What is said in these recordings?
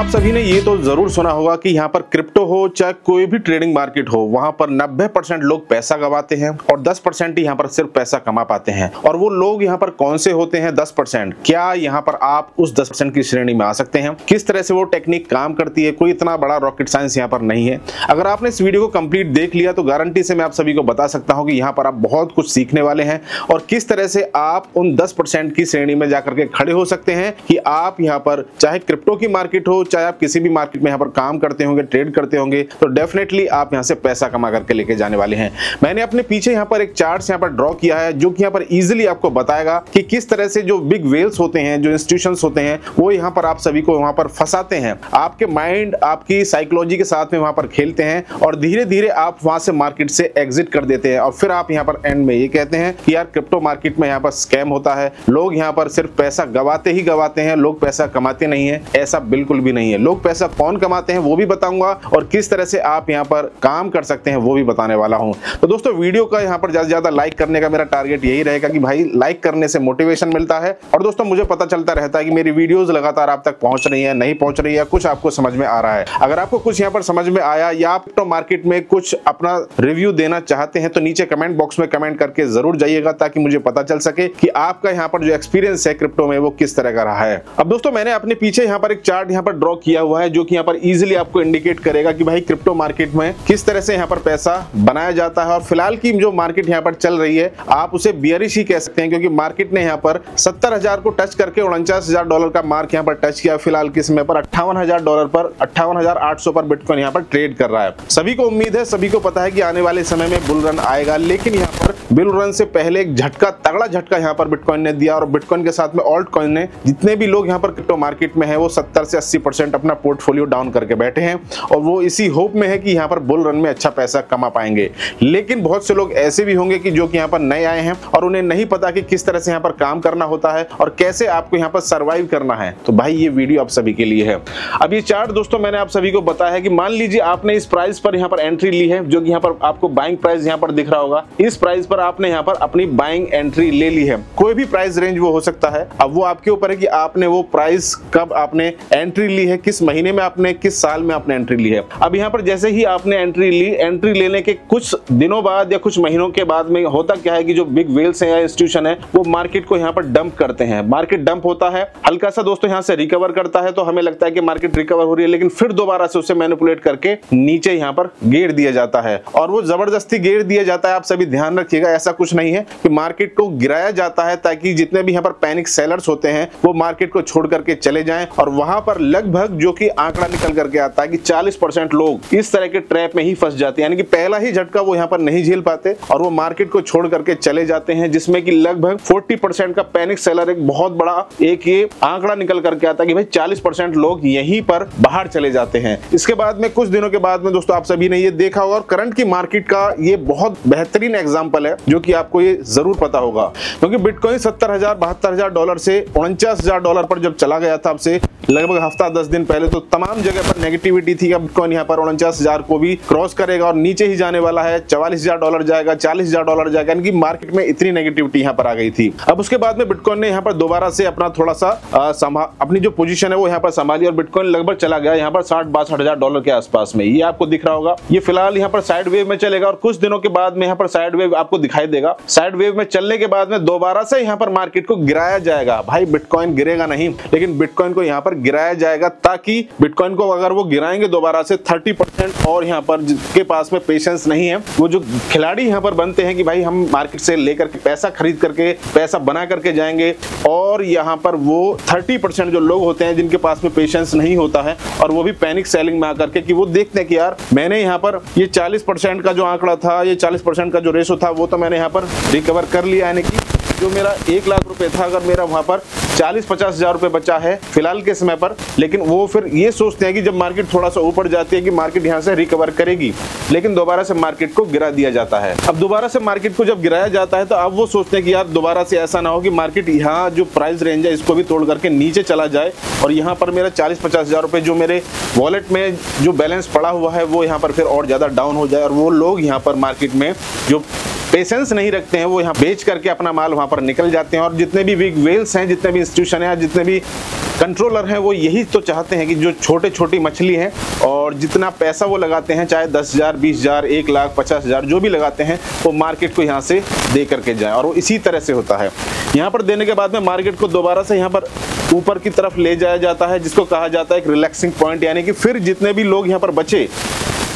आप सभी ने ये तो ज़रूर सुना होगा कि यहाँ पर क्रिप्टो हो चाहे कोई भी ट्रेडिंग मार्केट हो, वहाँ पर 90 परसेंट लोग पैसा गवाते हैं और 10 परसेंट ही यहाँ पर सिर्फ़ पैसा कमा पाते हैं। और वो लोग यहाँ पर कौन से होते हैं 10 परसेंट? क्या यहाँ पर आप उस 10 परसेंट की श्रेणी में आ सकते हैं? किस तरह से वो टेक्निक काम करती है? कोई इतना बड़ा रॉकेट साइंस यहाँ पर नहीं है। अगर आपने इस वीडियो को कंप्लीट देख लिया तो गारंटी से मैं आप सभी को बता सकता हूँ कि यहाँ पर आप बहुत कुछ सीखने वाले हैं और किस तरह से आप उन दस की श्रेणी में जाकर के खड़े हो सकते हैं कि आप यहाँ पर चाहे क्रिप्टो की मार्केट हो चाहे आप किसी भी मार्केट में यहाँ पर काम करते होंगे ट्रेड करते होंगे तो डेफिनेटली आप यहाँ से पैसा कमा करके लेके जाने वाले हैं। मैंने अपने पीछे यहाँ पर एक चार्ट यहाँ पर ड्रॉ किया है, जो कि यहाँ पर इजिली आपको बताएगा कि किस तरह से जो बिग वेल्स होते हैं, जो इंस्टीट्यूशन होते हैं, वो यहाँ पर आप सभी को वहाँ पर फंसाते हैं। आपके माइंड आपकी साइकोलॉजी के साथ में वहाँ पर खेलते हैं और धीरे धीरे आप वहाँ से मार्केट से एग्जिट कर देते हैं। और फिर आप यहाँ पर एंड में ये कहते हैं कि यार क्रिप्टो मार्केट में यहाँ पर स्कैम होता है। लोग यहाँ पर सिर्फ़ पैसा गवाते ही गवाते हैं, लोग पैसा कमाते नहीं है, ऐसा बिल्कुल भी नहीं है। लोग पैसा कौन कमाते हैं वो भी बताऊँगा और किस तरह से आप यहाँ पर काम कर सकते हैं वो भी बताने वाला हूँ। तो दोस्तों, वीडियो का यहाँ पर ज़्यादा ज़्यादा लाइक करने का मेरा टारगेट यही रहेगा कि भाई लाइक करने से मोटिवेशन मिलता है और दोस्तों, मुझे पता चलता रहता है कि मेरी वीडियोज़ लगातार आप तक पहुँच रही है, नहीं पहुँच रही है, कुछ आपको समझ में आ रहा है। अगर आपको कुछ यहाँ पर समझ में आया या आप तो मार्केट में कुछ अपना रिव्यू देना चाहते हैं तो नीचे कमेंट बॉक्स में कमेंट करके ज़रूर जाइएगा ताकि मुझे पता चल सके कि आपका यहाँ पर जो एक्सपीरियंस है क्रिप्टो में वो किस तरह का रहा है। अब दोस्तों, मैंने अपने पीछे यहाँ पर एक चार्ट यहाँ पर ड्रॉ किया हुआ है, जो कि यहाँ पर इजिली आपको इंडिकेट करेगा कि भाई क्रिप्टो मार्केट में किस तरह से यहाँ पर पैसा बनाया जाता है। और फ़िलहाल की जो मार्केट यहाँ पर चल रही है, आप उसे बियरिश ही कह सकते हैं, क्योंकि मार्केट ने यहाँ पर सत्तर को टच करके उनचास डॉलर का मार्क यहाँ पर टच किया। फ़िलहाल के समय पर अट्ठावन डॉलर पर, अट्ठावन पर बिटकॉइन यहाँ पर ट्रेड कर रहा है। सभी को उम्मीद है, सभी को पता है कि आने वाले समय में बुल रन आएगा, लेकिन यहाँ पर बुल रन से पहले एक झटका, तगड़ा झटका यहाँ पर बिटकॉइन ने दिया। और बिटकॉइन के साथ में ऑल्ट कॉइन ने जितने भी लोग यहाँ पर क्रिप्टो मार्केट में है, वो सत्तर से अस्सी परसेंट अपना पोर्टफोलियो डाउन करके बैठे हैं और वो इसी होप में है कि यहाँ पर बुल रन में अच्छा पैसा कमा पाएँगे। लेकिन बहुत से लोग ऐसे भी होंगे कि जो कि यहाँ पर नए आए हैं और उन्हें नहीं पता कि किस तरह से यहाँ पर काम करना होता है और कैसे आपको यहाँ पर सर्वाइव करना है। तो भाई, ये वीडियो आप सभी के लिए है। अब ये चार्ट दोस्तों मैंने आप सभी को बताया है कि मान लीजिए आपने इस प्राइस पर यहाँ पर एंट्री ली है, जो कि यहाँ पर आपको बाइंग प्राइस यहाँ पर दिख रहा होगा। इस प्राइस पर आपने यहाँ पर अपनी बाइंग एंट्री ले ली है। कोई भी प्राइस रेंज वो हो सकता है। अब वो आपके ऊपर है कि आपने वो प्राइस कब आपने एंट्री ली है, किस महीने में आपने, किस साल में आपने एंट्री ली है। अब यहाँ पर जैसे ही आपने एंट्री ली एंट्री लेने के कुछ दिनों बाद या कुछ महीनों के बाद में होता क्या है कि जो बिग वेल्स है या इंस्टीट्यूशन है, वो मार्केट को यहाँ पर डंप करते हैं। मार्केट डंप होता है हल्का सा दोस्तों यहाँ से रिकवर करता है तो हमें लगता है कि मार्केट रिकवर हो रही है, लेकिन फिर दोबारा से उसे मैनिपुलेट करके नीचे यहाँ पर गेड़ दिया जाता है। और वो ज़बरदस्ती गेड़ दिया जाता है, आप सभी ध्यान रखिएगा, ऐसा कुछ नहीं है कि मार्केट को गिराया जाता है, ताकि जितने भी यहाँ पर पैनिक सेलर्स होते हैं, वो मार्केट को छोड़ करके चले जाए, और वहाँ पर लगभग जो कि आंकड़ा निकल करके आता है कि 40 परसेंट लोग इस तरह के ट्रैप में ही फंस जाते हैं। यानी कि पहला ही झटका वो यहाँ पर नहीं झेल पाते और वो मार्केट को छोड़ करके चले जाते हैं, जिसमें कि लगभग 40 परसेंट का पैनिक सेलर एक बहुत बड़ा एक ये आंकड़ा निकल करके आता है कि भाई 40 परसेंट लोग यहीं पर बाहर चले जाते हैं। इसके बाद में कुछ दिनों के बाद में दोस्तों आप सभी ने ये देखा होगा और करंट की मार्केट का ये बहुत बेहतरीन एग्ज़ाम्पल है, जो कि आपको ये ज़रूर पता होगा। क्योंकि बिटकॉइन सत्तर हज़ार, बहत्तर हज़ार डॉलर से उनचास हज़ार डॉलर पर जब चला गया था आपसे लगभग हफ़्ता दस दिन पहले तो तमाम जगह पर नेगेटिविटी थी। अब बिटकॉइन यहाँ पर उनचास हज़ार को भी क्रॉस करेगा और नीचे ही जाने वाला है। चवालीस हज़ार डॉलर जाएगा, चालीस हज़ार डॉलर जाएगा। यानी कि मार्केट में इतनी नेगेटिविटी यहाँ पर आ गई थी। अब उसके बाद में बिटकॉइन ने यहाँ पर दोबारा से अपना थोड़ा सा अपनी जो पोजीशन है वो यहाँ पर संभाली और बिटकॉइन लगभग चला गया यहाँ पर साठ बासठ डॉलर के आसपास में। ये आपको दिख रहा होगा। ये फ़िलहाल यहाँ पर साइड वेव में चलेगा और कुछ दिनों के बाद में यहाँ पर साइड वेव आपको दिखाई देगा। साइड वेव में चलने के बाद में दोबारा से यहाँ पर मार्केट को गिराया जाएगा। भाई बिटकॉइन गिरेगा नहीं, लेकिन बिटकॉइन को यहाँ पर गिराया जाएगा। ताकि बिटकॉइन को अगर वो गिराएँगे दोबारा से 30 परसेंट और यहाँ पर जिसके पास में पेशेंस नहीं है, वो जो खिलाड़ी यहाँ पर बनते हैं कि भाई हम मार्केट से लेकर के पैसा खरीद करके, पैसा बना करके जाएँगे और यहाँ पर वो 30 परसेंट जो लोग होते हैं जिनके पास में पेशेंस नहीं होता है और वो भी पैनिक सेलिंग में आकर के कि वो देखते हैं कि यार मैंने यहाँ पर ये 40 परसेंट का जो आंकड़ा था, ये 40 परसेंट का जो रेशो था, वो तो मैंने यहाँ पर रिकवर कर लिया यानी कि जो मेरा एक लाख रुपए था, अगर मेरा वहाँ पर चालीस पचास हज़ार रुपए बचा है फ़िलहाल के समय पर, लेकिन वो फिर ये सोचते हैं कि जब मार्केट थोड़ा सा ऊपर जाती है कि मार्केट यहाँ से रिकवर करेगी, लेकिन दोबारा से मार्केट को गिरा दिया जाता है। अब दोबारा से मार्केट को जब गिराया जाता है तो अब वो सोचते हैं कि यार दोबारा से ऐसा ना हो कि मार्केट यहाँ जो प्राइस रेंज है, इसको भी तोड़ करके नीचे चला जाए, और यहाँ पर मेरा चालीस पचास हज़ार रुपए जो मेरे वॉलेट में जो बैलेंस पड़ा हुआ है, वो यहाँ पर फिर और ज़्यादा डाउन हो जाए, और वो लोग यहाँ पर मार्केट में जो पेशेंस नहीं रखते हैं, वो यहाँ बेच करके अपना माल वहाँ पर निकल जाते हैं। और जितने भी बिग वेल्स हैं, जितने भी इंस्टीट्यूशन हैं, जितने भी कंट्रोलर हैं, वो यही तो चाहते हैं कि जो छोटे छोटी मछली हैं और जितना पैसा वो लगाते हैं, चाहे दस हज़ार, बीस हज़ार, एक लाख, पचास हज़ार, जो भी लगाते हैं, वो मार्केट को यहाँ से दे करके जाए। और वो इसी तरह से होता है। यहाँ पर देने के बाद में मार्केट को दोबारा से यहाँ पर ऊपर की तरफ़ ले जाया जाता है, जिसको कहा जाता है एक रिलैक्सिंग पॉइंट यानी कि फिर जितने भी लोग यहाँ पर बचे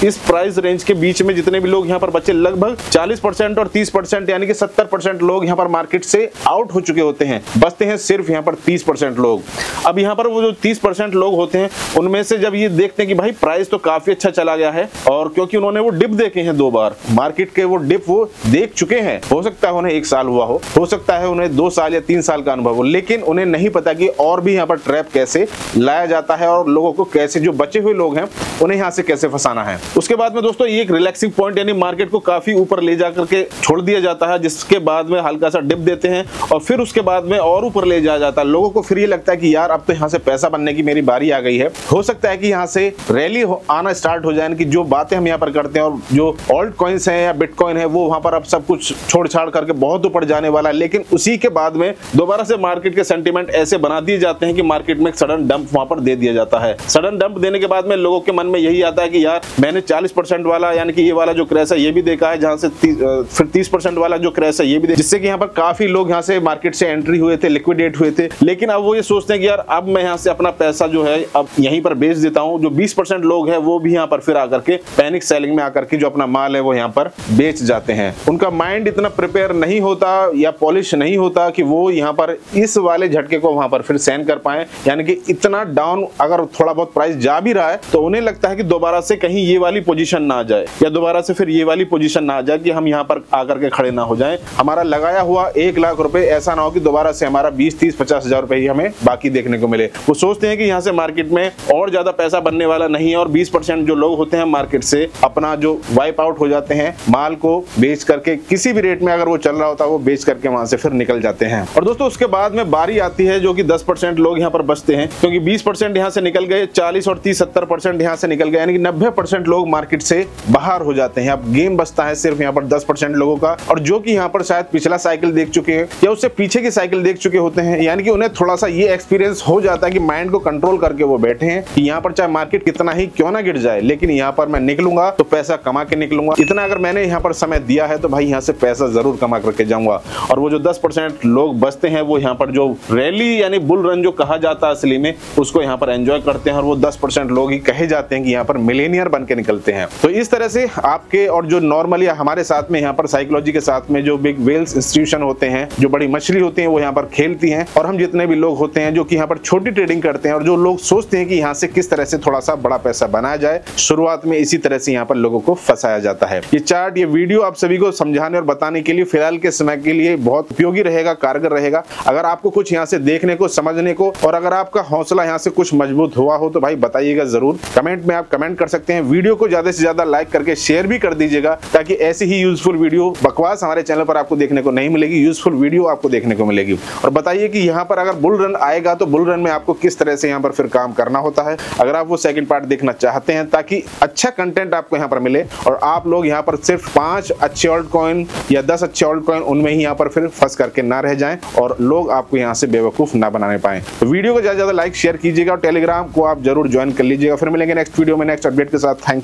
इस प्राइस रेंज के बीच में जितने भी लोग यहाँ पर बचे, लगभग 40 परसेंट और 30 परसेंट, यानी कि 70 परसेंट लोग यहाँ पर मार्केट से आउट हो चुके होते हैं। बचते हैं सिर्फ़ यहाँ पर 30 परसेंट लोग। अब यहाँ पर वो जो 30 परसेंट लोग होते हैं, उनमें से जब ये देखते हैं कि भाई प्राइस तो काफ़ी अच्छा चला गया है, और क्योंकि उन्होंने वो डिप देखे हैं दो बार मार्केट के वो डिप वो देख चुके हैं। हो सकता है उन्हें एक साल हुआ हो हो सकता है उन्हें दो साल या तीन साल का अनुभव हो, लेकिन उन्हें नहीं पता कि और भी यहाँ पर ट्रैप कैसे लाया जाता है और लोगों को कैसे, जो बचे हुए लोग हैं, उन्हें यहाँ से कैसे फंसाना है। उसके बाद में दोस्तों, ये एक रिलैक्सिंग पॉइंट यानी मार्केट को काफ़ी ऊपर ले जाकर के छोड़ दिया जाता है, जिसके बाद में हल्का सा डिप देते हैं और फिर उसके बाद में और ऊपर ले जाया जाता है। लोगों को फिर ये लगता है कि यार, अब तो यहाँ से पैसा बनने की मेरी बारी आ गई है। हो सकता है कि यहाँ से रैली आना स्टार्ट हो जाए कि जो बातें हम यहाँ पर करते हैं और जो ऑल्ट कॉइन्स हैं या बिटकॉइन है, वो वहाँ पर अब सब कुछ छोड़ छाड़ करके बहुत ऊपर जाने वाला है। लेकिन उसी के बाद में दोबारा से मार्केट के सेंटिमेंट ऐसे बना दिए जाते हैं कि मार्केट में सडन डंप वहाँ पर दे दिया जाता है। सडन डंप देने के बाद में लोगों के मन में यही आता है कि यार, मैंने चालीस परसेंट वाला, यानी कि ये वाला जो क्रैश है, ये भी देखा है, जहाँ से फिर तीस परसेंट वाला जो क्रैश है, ये भी जिससे कि यहाँ पर काफ़ी लोग यहाँ से मार्केट से एंट्री हुए थे, लिक्विडेट हुए थे। लेकिन अब वो ये सोचते हैं कि यार, अब मैं यहाँ से अपना पैसा जो है, अब यहीं पर बेच देता हूँ। जो बीस लोग हैं, वो भी यहाँ पर फिर आकर के पैनिक सेलिंग में आकर के जो अपना माल है, वो यहाँ पर बेच जाते हैं। उनका माइंड इतना प्रिपेयर नहीं होता या पॉलिश नहीं होता कि वो यहाँ पर इस वाले झटके को वहाँ पर फिर सहन कर पाए। यानी कि इतना डाउन अगर थोड़ा बहुत प्राइस जा भी रहा है तो उन्हें लगता है कि दोबारा से कहीं ये वाली पोजीशन ना आ जाए, या दोबारा से फिर ये वाली पोजीशन ना आ जाए कि हम यहाँ पर आकर के खड़े ना हो जाएँ। हमारा लगाया हुआ एक लाख रुपए, ऐसा ना हो कि दोबारा से हमारा बीस, तीस, पचास हज़ार रुपए ही हमें बाकी देखने को मिले। वो सोचते हैं कि यहाँ से मार्केट में और ज़्यादा पैसा बनने वाला नहीं है और बीस जो लोग होते हैं मार्केट से, अपना जो वाइप आउट हो जाते हैं, माल को बेच करके, किसी भी रेट में अगर वो चल रहा होता है वो बेच करके वहाँ से फिर निकल जाते हैं। और दोस्तों, उसके बाद में बारी आती है जो कि दस लोग यहाँ पर बचते हैं, क्योंकि बीस परसेंट यहाँ से निकल गए, चालीस और तीस, सत्तर परसेंट यहाँ से निकल गए, यानी कि नब्बे परसेंट लोग मार्केट से बाहर हो जाते हैं। अब गेम बचता है सिर्फ़ यहाँ पर दस परसेंट लोगों का। और जो कि यहाँ पर शायद पिछला साइकिल देख चुके हैं या उससे पीछे की साइकिल देख चुके होते हैं, यानी कि उन्हें थोड़ा सा ये एक्सपीरियंस हो जाता है कि माइंड को कंट्रोल करके वो बैठे हैं कि यहाँ पर चाहे मार्केट कितना ही क्यों ना गिर जाए, लेकिन यहाँ पर मैं निकलूँगा तो पैसा कमा के निकलूँगा। इतना अगर मैंने यहाँ पर समय दिया है तो भाई यहाँ से पैसा ज़रूर कमा करके जाऊँगा। और वो जो दस लोग बचते हैं, वो यहाँ पर जो रैली यानी बुल रन जो कहा जाता है असली में, उसको यहाँ पर एंजॉय करते हैं और वो दस लोग ही कहे जाते हैं कि यहाँ पर मिलेनियर बन के निकलते हैं। तो इस तरह से आपके और जो नॉर्मली हमारे साथ में यहाँ पर साइकोलॉजी के साथ में जो बिग वेल्स इंस्टीट्यूशन होते हैं, जो बड़ी मछली होती हैं, वो यहाँ पर खेलती हैं और हम जितने भी लोग होते हैं, जो कि यहाँ पर छोटी ट्रेडिंग करते हैं और जो लोग सोचते हैं कि यहाँ से किस तरह से थोड़ा सा बड़ा पैसा बनाया जाए, शुरुआत में इसी तरह से यहाँ पर लोगों को फंसाया जाता है। ये चार्ट ये वीडियो आप सभी को समझाने और बताने के लिए फ़िलहाल के समय के लिए बहुत उपयोगी रहेगा, कारगर रहेगा। अगर आपको कुछ यहाँ से देखने को, समझने को और अगर आपका हौसला यहाँ से कुछ मज़बूत हुआ हो तो भाई बताइएगा ज़रूर। कमेंट में आप कमेंट कर सकते हैं। वीडियो को ज़्यादा से ज़्यादा लाइक करके शेयर भी कर दीजिएगा, ताकि ऐसी ही यूजफुल वीडियो बकवास हमारे चैनल पर आपको देखने को नहीं मिलेगी यूजफुल वीडियो आपको देखने को मिलेगी। और बताइए कि यहाँ पर अगर बुल रन आएगा तो बुल रन में आपको किस तरह से यहाँ पर फिर काम करना होता है? अगर आप वो सेकंड पार्ट देखना चाहते हैं, ताकि अच्छा कंटेंट आपको यहाँ पर मिले, और आप लोग यहाँ पर सिर्फ़ पाँच अच्छे ऑल्ट कॉइन या दस अच्छे ऑल्ट कॉइन उनमें ही यहाँ पर फिर फंस करके ना रह जाएँ, और लोग आपको यहाँ से बेवकूफ़ ना बनाने पाए। तो वीडियो को ज़्यादा ज़्यादा लाइक शेयर कीजिएगा, और टेलीग्राम को आप ज़रूर ज्वाइन कर लीजिएगा। फिर मिलेंगे नेक्स्ट वीडियो में नेक्स्ट अपडेट के साथ। Thank